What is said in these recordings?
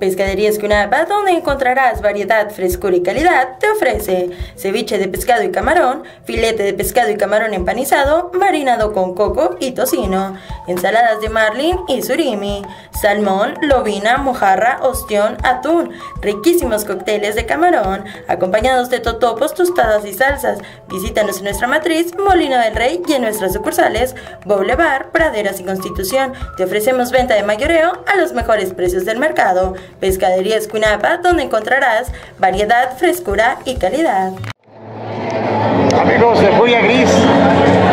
Pescadería Escunapa, donde encontrarás variedad, frescura y calidad, te ofrece ceviche de pescado y camarón, filete de pescado y camarón empanizado, marinado con coco y tocino, ensaladas de marlin y surimi, salmón, lobina, mojarra, ostión, atún, riquísimos cócteles de camarón, acompañados de totopos, tostadas y salsas. Visítanos en nuestra matriz, Molino del Rey y en nuestras sucursales, Boulevard, Praderas y Constitución. Te ofrecemos venta de mayoreo a los mejores precios del mercado. Pescadería Escuinapa, donde encontrarás variedad, frescura y calidad. Amigos de Joya Gris,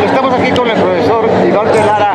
estamos aquí con el profesor Iván Lara,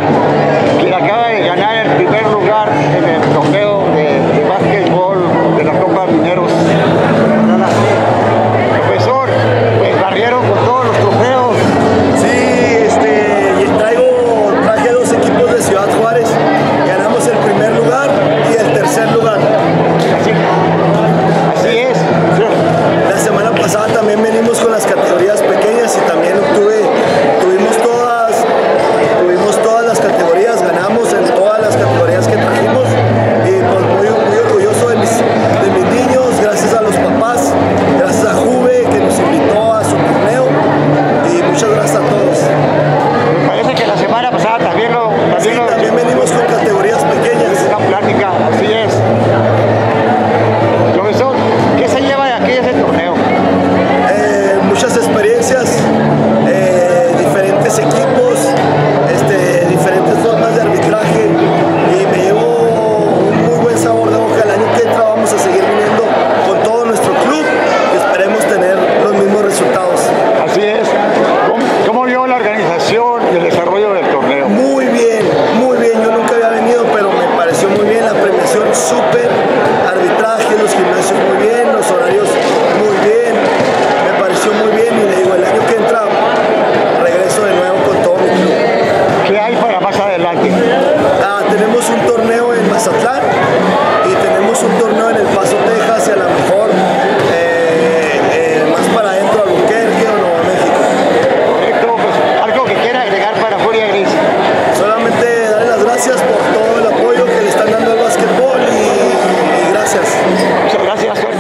Mazatlán y tenemos un torneo en El Paso, Texas y a lo mejor eh, eh, más para adentro, Albuquerque o Nuevo México. Correcto, pues, algo que quiera agregar para Furia Gris. Solamente darle las gracias por todo el apoyo que le están dando al básquetbol y- y gracias. Muchas gracias.